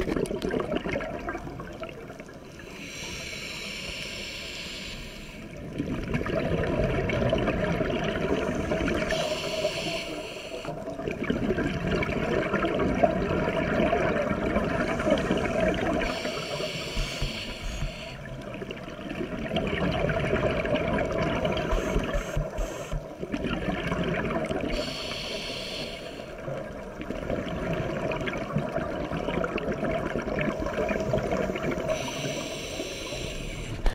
you